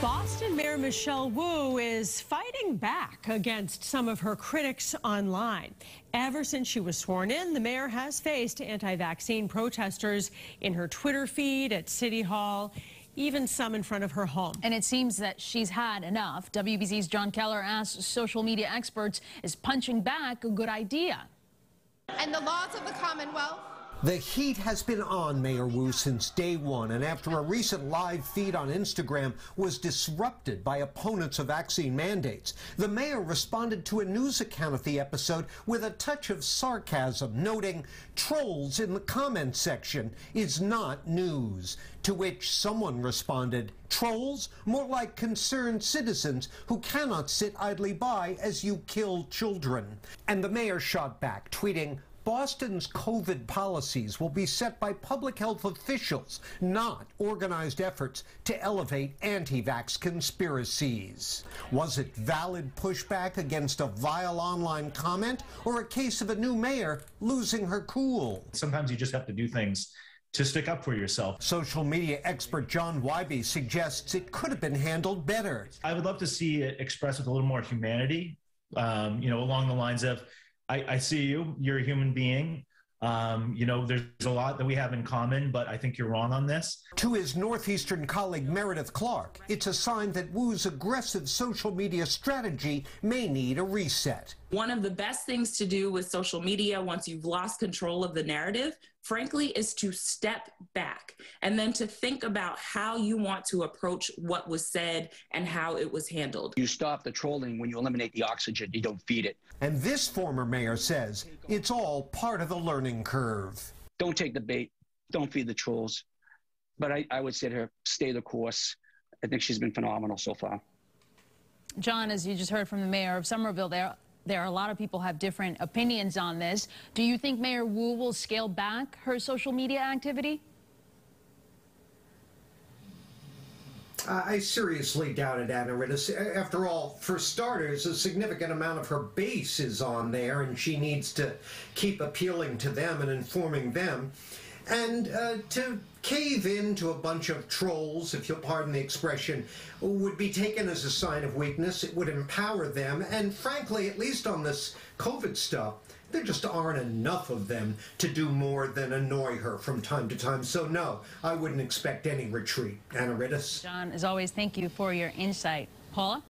Boston Mayor Michelle Wu is fighting back against some of her critics online. Ever since she was sworn in, the mayor has faced anti-vaccine protesters in her Twitter feed, at City Hall, even some in front of her home. And it seems that she's had enough. WBZ's Jon Keller asks social media experts, is punching back a good idea? And the laws of the Commonwealth the heat has been on Mayor Wu since day one, and after a recent live feed on Instagram was disrupted by opponents of vaccine mandates, the mayor responded to a news account of the episode with a touch of sarcasm, noting trolls in the comment section is not news. To which someone responded, trolls? More like concerned citizens who cannot sit idly by as you kill children. And the mayor shot back, tweeting, Boston's COVID policies will be set by public health officials, not organized efforts to elevate anti-vax conspiracies. Was it valid pushback against a vile online comment or a case of a new mayor losing her cool? Sometimes you just have to do things to stick up for yourself. Social media expert John Wihbey suggests it could have been handled better. I would love to see it expressed with a little more humanity, um, you know, along the lines of, I, I see you. You're a human being. Um, you know, there's a lot that we have in common, but I think you're wrong on this. To his Northeastern colleague Meredith Clark, it's a sign that Wu's aggressive social media strategy may need a reset. One of the best things to do with social media once you've lost control of the narrative, frankly, is to step back and then to think about how you want to approach what was said and how it was handled. You stop the trolling when you eliminate the oxygen, you don't feed it. And this former mayor says it's all part of the learning curve. Don't take the bait, don't feed the trolls. But I, I would say to her, stay the course. I think she's been phenomenal so far. Jon, as you just heard from the mayor of Somerville there, there are a lot of people have different opinions on this. Do you think Mayor Wu will scale back her social media activity? I seriously doubt it, Anaridis. After all, for starters, a significant amount of her base is on there, and she needs to keep appealing to them and informing them. And uh, to cave in to a bunch of trolls, if you'll pardon the expression, would be taken as a sign of weakness. It would empower them. And frankly, at least on this COVID stuff, there just aren't enough of them to do more than annoy her from time to time. So, no, I wouldn't expect any retreat. Anna Rittis. Jon, as always, thank you for your insight. Paula?